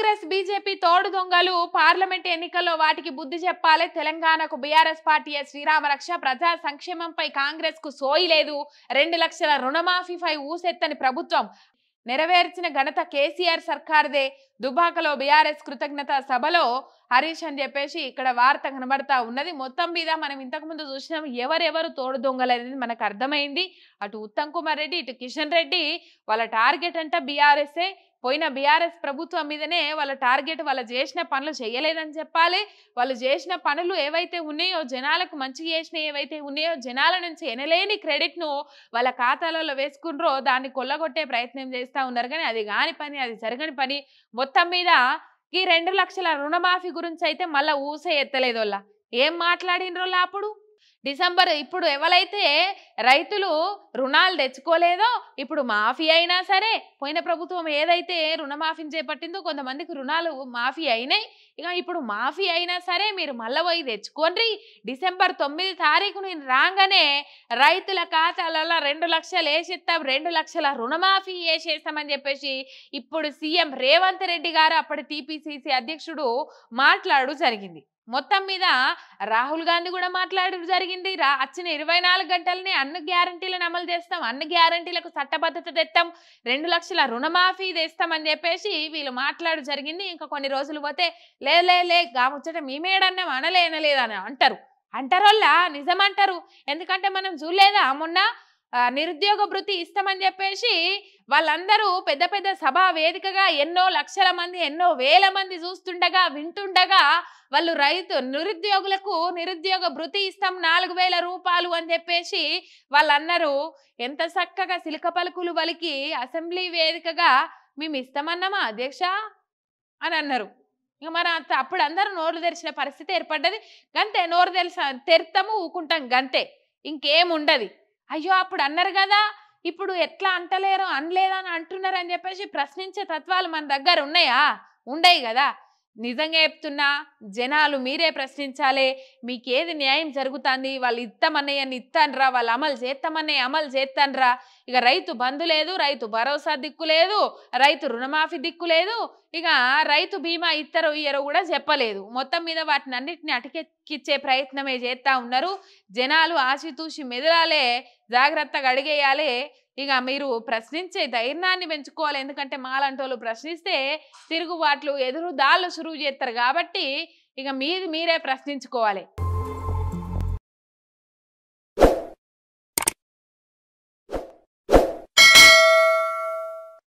Congress BJP తోడు దొంగలు parliament ఎన్నికల్లో వాటికి బుద్ధి చెప్పాలి. తెలంగాణకు బీఆర్ఎస్ పార్టీ శ్రీరామరక్ష ప్రజా సంక్షేమంపై కాంగ్రెస్కు సోయి లేదు. రెండు లక్షల రుణమాఫీపై ఊసెత్తని ప్రభుత్వం నెరవేర్చిన ఘనత కేసీఆర్ సర్కార్దే. దుబాకలో బీఆర్ఎస్ కృతజ్ఞత సభలో హరీష్ అని చెప్పేసి ఇక్కడ వార్త కనబడతా ఉన్నది. మొత్తం మీద మనం ఇంతకు ముందు చూసినాం ఎవరెవరు తోడు దొంగలు అనేది మనకు అర్థమైంది. అటు ఉత్తమ్ కుమార్ రెడ్డి ఇటు కిషన్ రెడ్డి వాళ్ళ టార్గెట్ అంట బీఆర్ఎస్ఏ. పోయిన బీఆర్ఎస్ ప్రభుత్వం మీదనే వాళ్ళ టార్గెట్ వాళ్ళు చేసిన పనులు చేయలేదని చెప్పాలి. వాళ్ళు చేసిన పనులు ఏవైతే ఉన్నాయో జనాలకు మంచి చేసిన ఏవైతే ఉన్నాయో జనాల నుంచి ఎనలేని క్రెడిట్ను వాళ్ళ ఖాతాలలో వేసుకుండ్రో దాన్ని కొల్లగొట్టే ప్రయత్నం చేస్తూ ఉన్నారు. కానీ అది కాని పని అది జరగని పని. మొత్తం మీద ఈ రెండు లక్షల రుణమాఫీ గురించి అయితే మళ్ళీ ఊసే ఎత్తలేదు వాళ్ళ. ఏం మాట్లాడినరోళ్ళ అప్పుడు? డిసెంబర్ ఇప్పుడు ఎవరైతే రైతులు రుణాలు తెచ్చుకోలేదో ఇప్పుడు మాఫీ అయినా సరే పోయిన ప్రభుత్వం ఏదైతే రుణమాఫీని చేపట్టిందో కొంతమందికి రుణాలు మాఫీ అయినాయి. ఇక ఇప్పుడు మాఫీ అయినా సరే మీరు మళ్ళీ పోయి తెచ్చుకోండి. డిసెంబర్ తొమ్మిది తారీఖు నేను రాగానే రైతుల ఖాతాలలో రెండు లక్షలు వేసిస్తాం రెండు లక్షల రుణమాఫీ వేసేస్తామని చెప్పేసి ఇప్పుడు సీఎం రేవంత్ రెడ్డి గారు అప్పటి టీపీసీసీ అధ్యక్షుడు మాట్లాడు జరిగింది. మొత్తం మీద రాహుల్ గాంధీ కూడా మాట్లాడడం జరిగింది. రా వచ్చిన ఇరవై నాలుగు గంటలనే అన్ని గ్యారంటీలను అమలు చేస్తాం. అన్ని గ్యారంటీలకు చట్టబద్ధత తెస్తాం రెండు లక్షల రుణమాఫీ తెస్తామని చెప్పేసి వీళ్ళు మాట్లాడు జరిగింది. ఇంకా కొన్ని రోజులు పోతే లే లే గాముచ్చట మేమేడన్నాం అనలే అనలేదని అంటారు. అంటారోళ్ళ? నిజమంటారు. ఎందుకంటే మనం చూడలేదా? మొన్న నిరుద్యోగ భృతి ఇస్తామని చెప్పేసి వాళ్ళందరూ పెద్ద పెద్ద సభా వేదికగా ఎన్నో లక్షల మంది ఎన్నో వేల మంది చూస్తుండగా వింటుండగా వాళ్ళు రైతు నిరుద్యోగులకు నిరుద్యోగ భృతి ఇస్తాం నాలుగు వేల రూపాయలు అని చెప్పేసి వాళ్ళందరూ ఎంత చక్కగా సిలిక పలుకులు వలికి అసెంబ్లీ వేదికగా మేము ఇస్తామన్నామా అధ్యక్ష? అని అన్నారు. ఇక మరి అంత అప్పుడు అందరూ నోరు తెరిచిన పరిస్థితి ఏర్పడ్డది. గంతే నోరు తెరిస తెరుతాము ఊకుంటాం గంతే. ఇంకేముండదు. అయ్యో అప్పుడు అన్నారు కదా! ఇప్పుడు ఎట్లా అంటలేరు అనలేదని అంటున్నారని అంటున్నారు అని చెప్పేసి ప్రశ్నించే తత్వాలు మన దగ్గర ఉన్నాయా? ఉండయి కదా! నిజంగా చెప్తున్నా జనాలు మీరే ప్రశ్నించాలి మీకేది న్యాయం జరుగుతుంది వాళ్ళు ఇస్తామన్నయ్యని ఇస్తాన్రా వాళ్ళు అమలు చేస్తామన్నయ్య అమలు చేస్తాన్రా ఇక రైతు బంధు లేదు రైతు భరోసా దిక్కు లేదు రైతు రుణమాఫీ దిక్కు లేదు ఇక రైతు బీమా ఇద్దరు ఇయ్యరో కూడా చెప్పలేదు. మొత్తం మీద వాటిని అన్నిటిని అటకెక్కిచ్చే ప్రయత్నమే చేస్తా ఉన్నారు. జనాలు ఆశితూషి మెదలాలే జాగ్రత్తగా అడిగేయాలి ఇక మీరు ప్రశ్నించే ధైర్యాన్ని పెంచుకోవాలి. ఎందుకంటే మాలాంటి వాళ్ళు ప్రశ్నిస్తే తిరుగుబాట్లు ఎదురు దాళ్ళు సురువు చేస్తారు. కాబట్టి ఇక మీది మీరే ప్రశ్నించుకోవాలి.